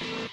Bye.